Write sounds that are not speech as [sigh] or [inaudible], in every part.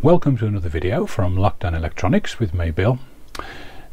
Welcome to another video from Lockdown Electronics with me Bill.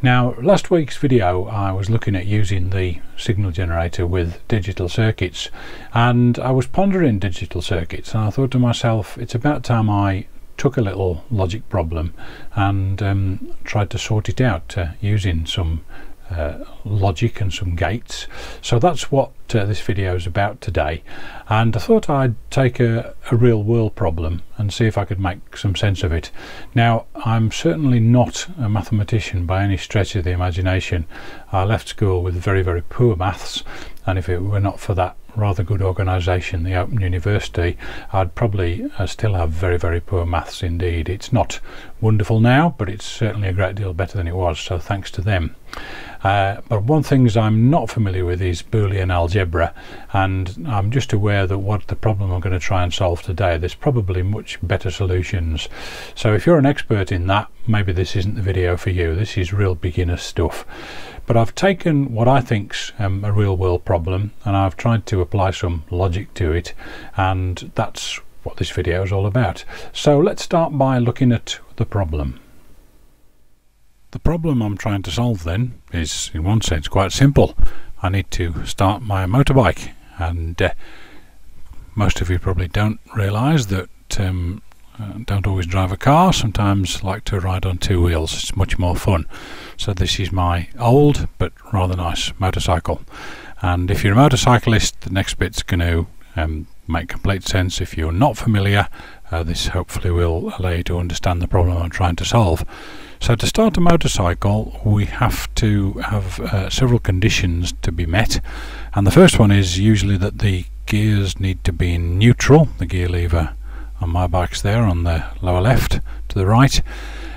Now last week's video I was looking at using the signal generator with digital circuits and I was pondering digital circuits and I thought to myself it's about time I took a little logic problem and um, tried to sort it out uh, using some uh, logic and some gates. So that's what uh, this video is about today. And I thought I'd take a, a, real world problem and see if I could make some sense of it. Now I'm certainly not a mathematician by any stretch of the imagination. I left school with very very poor maths and if it were not for that rather good organisation, the Open University, I'd probably uh, still have very, very poor maths indeed. It's not wonderful now, but it's certainly a great deal better than it was, so thanks to them. Uh, but one thing I'm not familiar with is Boolean algebra, and I'm just aware that what the problem I'm going to try and solve today, there's probably much better solutions. So if you're an expert in that, maybe this isn't the video for you. This is real beginner stuff. But I've taken what I think's um, a real world problem and I've tried to apply some logic to it and that's what this video is all about. So let's start by looking at the problem. The problem I'm trying to solve then is in one sense quite simple. I need to start my motorbike and uh, most of you probably don't realise that um, uh, don't always drive a car, sometimes like to ride on two wheels, it's much more fun. So this is my old but rather nice motorcycle. And if you're a motorcyclist, the next bit's going to um, make complete sense. If you're not familiar, uh, this hopefully will allow you to understand the problem I'm trying to solve. So to start a motorcycle we have to have uh, several conditions to be met and the first one is usually that the gears need to be in neutral, the gear lever on my bikes there on the lower left to the right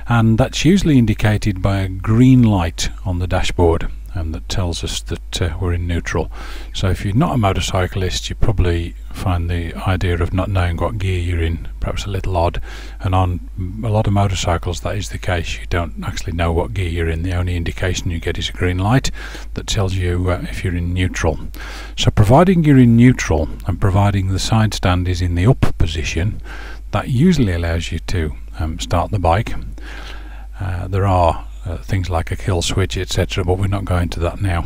and that's usually indicated by a green light on the dashboard and that tells us that uh, we're in neutral. So if you're not a motorcyclist you probably find the idea of not knowing what gear you're in perhaps a little odd. And on a lot of motorcycles that is the case. You don't actually know what gear you're in. The only indication you get is a green light that tells you uh, if you're in neutral. So providing you're in neutral and providing the side stand is in the up position that usually allows you to um, start the bike. Uh, there are uh, things like a kill switch etc but we're not going to that now.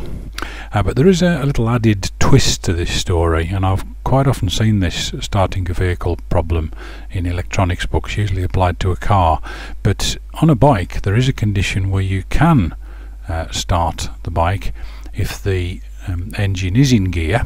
Uh, but there is a, a, little added twist to this story and I've quite often seen this starting a vehicle problem in electronics books usually applied to a car. But on a bike there is a condition where you can uh, start the bike if the um, engine is in gear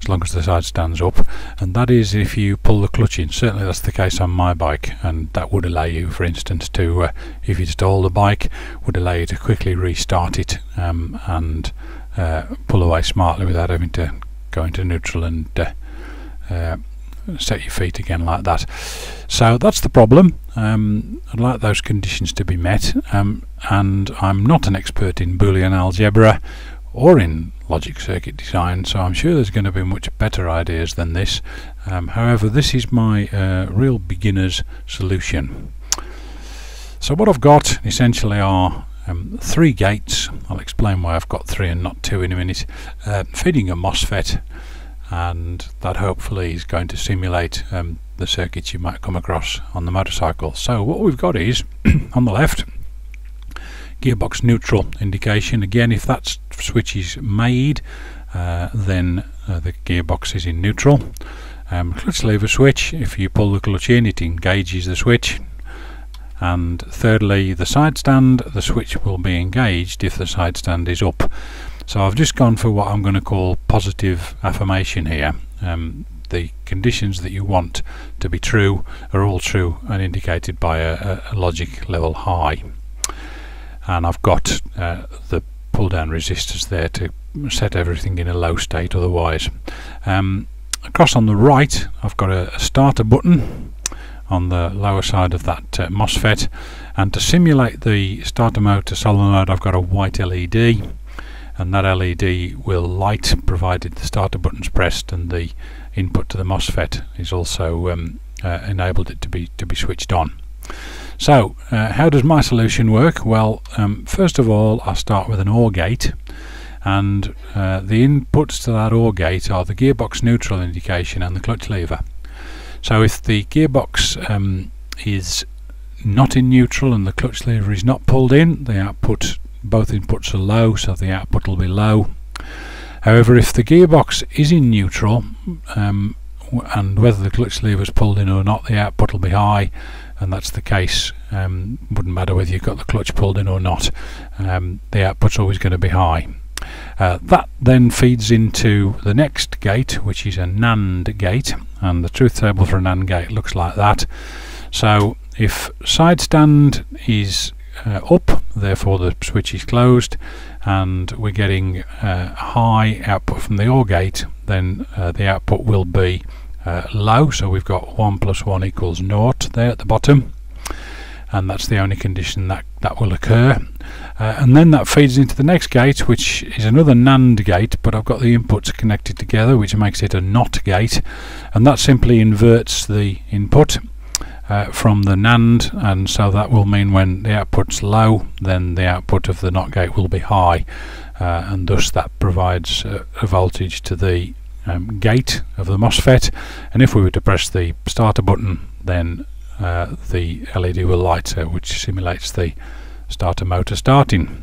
as long as the side stands up. And that is if you pull the clutch in. Certainly that's the case on my bike and that would allow you for instance to uh, if you stall the bike would allow you to quickly restart it um, and uh, pull away smartly without having to go into neutral and uh, uh set your feet again like that. So that's the problem. Um, I'd like those conditions to be met. Um, and I'm not an expert in Boolean algebra or in logic circuit design so I'm sure there's going to be much better ideas than this. Um, however this is my uh, real beginner's solution. So what I've got essentially are um, three gates. I'll explain why I've got three and not two in a minute. Uh, feeding a MOSFET and that hopefully is going to simulate um, the circuits you might come across on the motorcycle. So what we've got is [coughs] on the left gearbox neutral indication. Again if that switch is made uh, then uh, the gearbox is in neutral. Um, clutch lever switch. If you pull the clutch in it engages the switch. And thirdly the side stand the switch will be engaged if the side stand is up. So I've just gone for what I'm going to call positive affirmation here. Um, the conditions that you want to be true are all true and indicated by a, a logic level high. And I've got uh, the pull down resistors there to set everything in a low state otherwise. Um, across on the right I've got a, a, starter button on the lower side of that uh, MOSFET. And to simulate the starter mode to solenoid I've got a white LED and that LED will light provided the starter button's pressed and the input to the MOSFET is also um, uh, enabled it to be to be switched on so, uh, how does my solution work? Well, um, first of all, I start with an OR gate, and uh, the inputs to that OR gate are the gearbox neutral indication and the clutch lever. So, if the gearbox um, is not in neutral and the clutch lever is not pulled in the output both inputs are low so the output will be low however if the gearbox is in neutral um, and whether the clutch lever is pulled in or not the output will be high and that's the case. Um, wouldn't matter whether you've got the clutch pulled in or not. Um, the output's always going to be high. Uh, that then feeds into the next gate which is a NAND gate. And the truth table for a NAND gate looks like that. So if side stand is uh, up therefore the switch is closed and we're getting uh, high output from the OR gate then uh, the output will be uh, low. So we've got 1 plus 1 equals naught there at the bottom. And that's the only condition that that will occur. Uh, and then that feeds into the next gate which is another NAND gate but I've got the inputs connected together which makes it a NOT gate. And that simply inverts the input uh, from the NAND. And so that will mean when the output's low then the output of the NOT gate will be high. Uh, and thus that provides a voltage to the um, gate of the MOSFET and if we were to press the starter button then uh, the LED will light uh, which simulates the starter motor starting.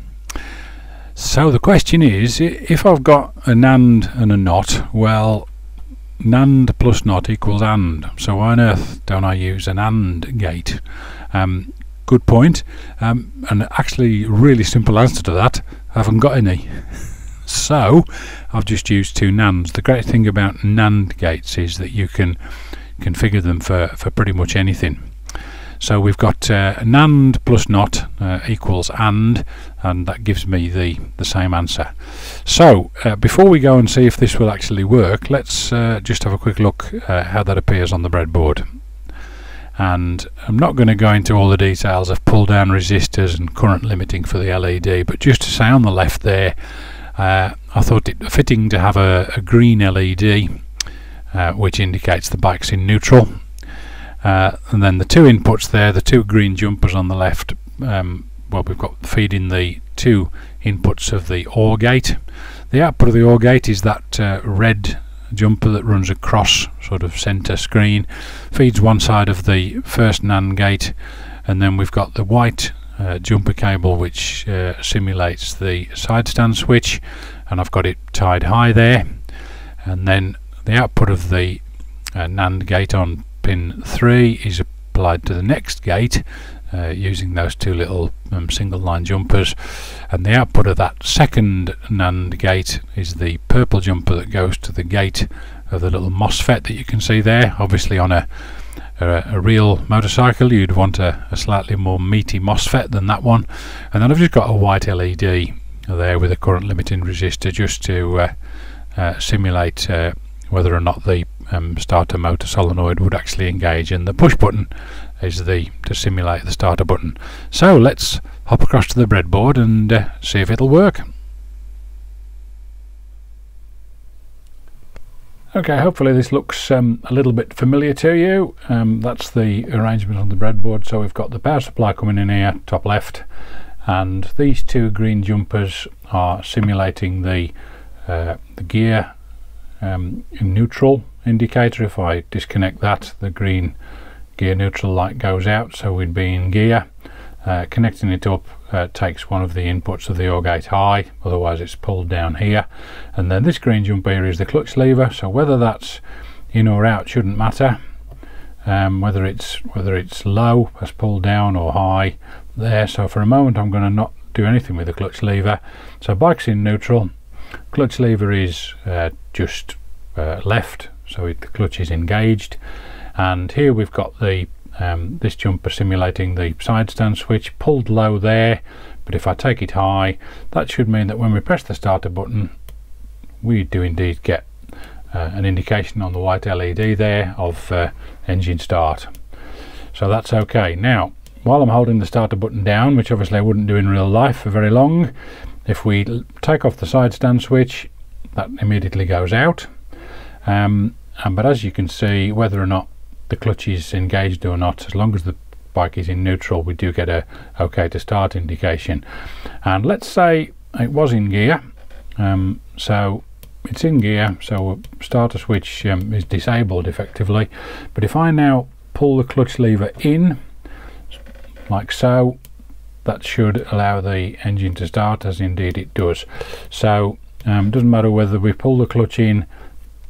So the question is if I've got a NAND and a NOT well NAND plus NOT equals AND so why on earth don't I use an AND gate? Um, good point um, and actually really simple answer to that I haven't got any. [laughs] So I've just used two NANDs. The great thing about NAND gates is that you can configure them for, for pretty much anything. So we've got uh, NAND plus NOT uh, equals AND and that gives me the, the same answer. So uh, before we go and see if this will actually work let's uh, just have a quick look uh, how that appears on the breadboard and I'm not going to go into all the details of pull down resistors and current limiting for the LED but just to say on the left there I thought it fitting to have a, a green LED uh, which indicates the bike's in neutral. Uh, and then the two inputs there the two green jumpers on the left um, well we've got feeding the two inputs of the OR gate. The output of the OR gate is that uh, red jumper that runs across sort of center screen feeds one side of the first NAND gate and then we've got the white uh, jumper cable which uh, simulates the side stand switch and I've got it tied high there. And then the output of the uh, NAND gate on pin 3 is applied to the next gate uh, using those two little um, single line jumpers. And the output of that second NAND gate is the purple jumper that goes to the gate of the little MOSFET that you can see there obviously on a a, a real motorcycle you'd want a, a, slightly more meaty MOSFET than that one. And then I've just got a white LED there with a current limiting resistor just to uh, uh, simulate uh, whether or not the um, starter motor solenoid would actually engage. And the push button is the to simulate the starter button. So let's hop across to the breadboard and uh, see if it'll work Okay, hopefully this looks um, a little bit familiar to you. Um, that's the arrangement on the breadboard. So we've got the power supply coming in here, top left, and these two green jumpers are simulating the, uh, the gear um, neutral indicator. If I disconnect that, the green gear neutral light goes out, so we'd be in gear. Uh, connecting it up uh, takes one of the inputs of the OR gate high, otherwise it's pulled down here. And then this green jump here is the clutch lever, so whether that's in or out shouldn't matter. Um, whether it's whether it's low as pulled down or high there. So for a moment I'm going to not do anything with the clutch lever. So bike's in neutral, clutch lever is uh, just uh, left, so it, the clutch is engaged. And here we've got the um, this jumper simulating the side stand switch pulled low there but if I take it high that should mean that when we press the starter button we do indeed get uh, an indication on the white LED there of uh, engine start. So that's okay. Now while I'm holding the starter button down which obviously I wouldn't do in real life for very long if we take off the side stand switch that immediately goes out. Um, and, but as you can see whether or not the clutch is engaged or not as long as the bike is in neutral we do get a okay to start indication. And let's say it was in gear um, so it's in gear so starter switch um, is disabled effectively. But if I now pull the clutch lever in like so that should allow the engine to start as indeed it does. So um, doesn't matter whether we pull the clutch in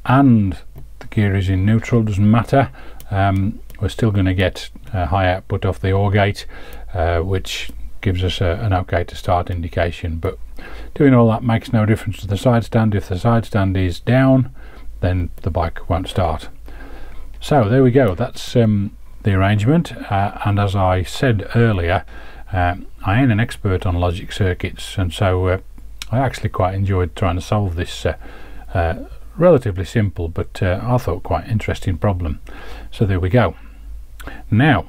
and the gear is in neutral doesn't matter um, we're still going to get a high output off the OR gate uh, which gives us a, an OK to start indication but doing all that makes no difference to the side stand. If the side stand is down then the bike won't start. So there we go. That's um, the arrangement. Uh, and as I said earlier uh, I ain't an expert on logic circuits and so uh, I actually quite enjoyed trying to solve this uh, uh, relatively simple but uh, I thought quite interesting problem. So there we go. Now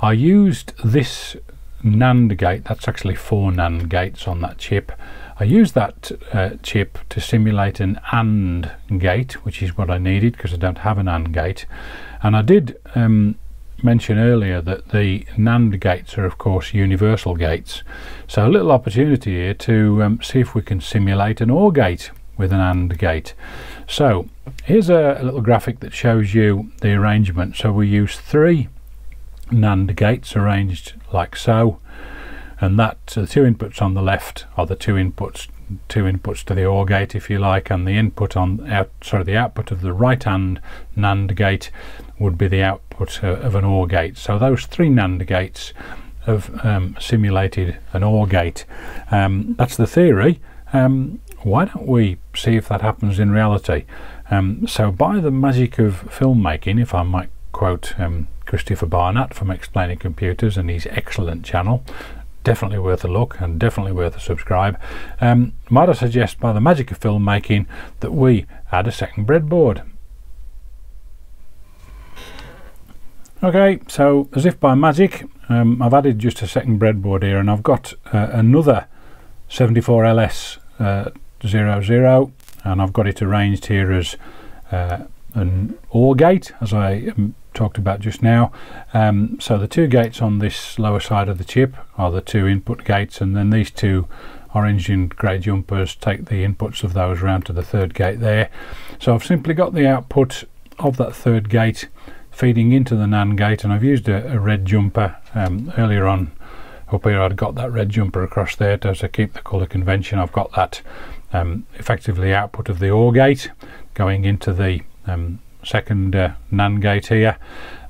I used this NAND gate that's actually four NAND gates on that chip. I used that uh, chip to simulate an AND gate which is what I needed because I don't have an AND gate. And I did um, mention earlier that the NAND gates are of course universal gates. So a little opportunity here to um, see if we can simulate an OR gate with an AND gate. So here's a, a, little graphic that shows you the arrangement. So we use three NAND gates arranged like so and that uh, the two inputs on the left are the two inputs two inputs to the OR gate if you like and the input on out sorry the output of the right hand NAND gate would be the output uh, of an OR gate. So those three NAND gates have um, simulated an OR gate. Um, that's the theory. Um, why don't we see if that happens in reality um, so by the magic of filmmaking if I might quote um, Christopher Barnatt from Explaining Computers and his excellent channel definitely worth a look and definitely worth a subscribe. Um, might I suggest by the magic of filmmaking that we add a second breadboard. Okay, so as if by magic, um, I've added just a second breadboard here and I've got uh, another 74LS uh, 00 and I've got it arranged here as uh, an OR gate as I um, talked about just now. Um, so the two gates on this lower side of the chip are the two input gates and then these two orange and grey jumpers take the inputs of those round to the third gate there. So I've simply got the output of that third gate feeding into the NAND gate and I've used a, a red jumper um, earlier on up here I'd got that red jumper across there to, to keep the colour convention I've got that um, effectively output of the OR gate going into the um, second uh, NAND gate here.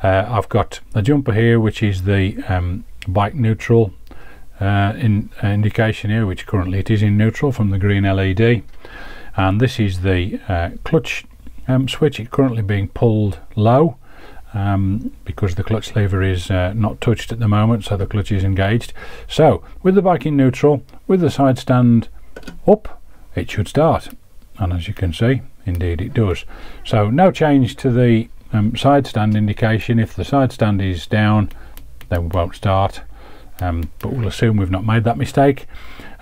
Uh, I've got a jumper here which is the um, bike neutral uh, in, uh, indication here which currently it is in neutral from the green LED and this is the uh, clutch um, switch. It currently being pulled low um, because the clutch lever is uh, not touched at the moment so the clutch is engaged. So with the bike in neutral with the side stand up it should start. And as you can see indeed it does. So no change to the um, side stand indication. If the side stand is down then we won't start. Um, but we'll assume we've not made that mistake.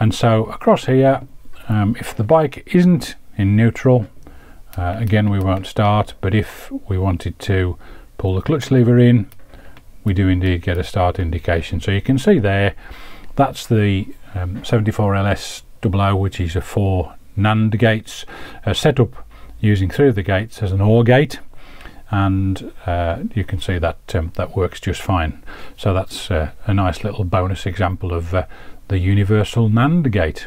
And so across here um, if the bike isn't in neutral uh, again we won't start. But if we wanted to pull the clutch lever in we do indeed get a start indication. So you can see there that's the um, 74LS 00 which is a 4 NAND gates uh, set up using three of the gates as an OR gate and uh, you can see that um, that works just fine. So that's uh, a nice little bonus example of uh, the universal NAND gate.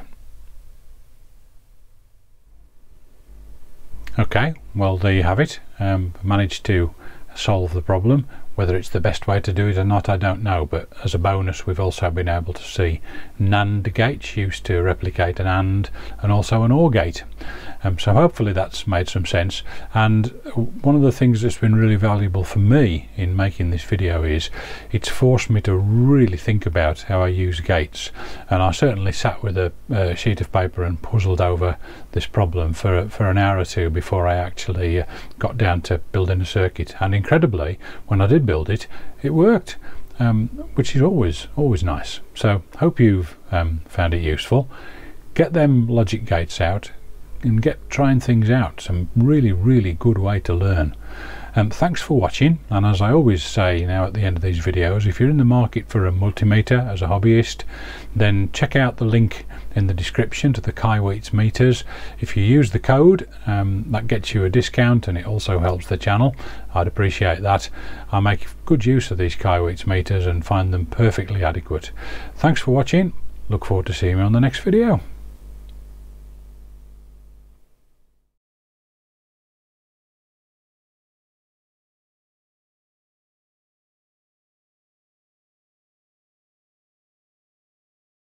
Okay well there you have it. Um, managed to solve the problem whether it's the best way to do it or not, I don't know, but as a bonus, we've also been able to see NAND gates used to replicate an AND and also an OR gate. Um, so hopefully that's made some sense. And one of the things that's been really valuable for me in making this video is it's forced me to really think about how I use gates. And I certainly sat with a, a sheet of paper and puzzled over this problem for, for an hour or two before I actually uh, got down to building a circuit. And incredibly, when I did build it, it worked, um, which is always always nice. So hope you've um, found it useful. Get them logic gates out and get trying things out. Some really really good way to learn. Um, thanks for watching and as I always say now at the end of these videos if you're in the market for a multimeter as a hobbyist then check out the link in the description to the Kaiweets meters. If you use the code um, that gets you a discount and it also helps the channel. I'd appreciate that. I make good use of these Kaiweets meters and find them perfectly adequate. Thanks for watching. Look forward to seeing you on the next video.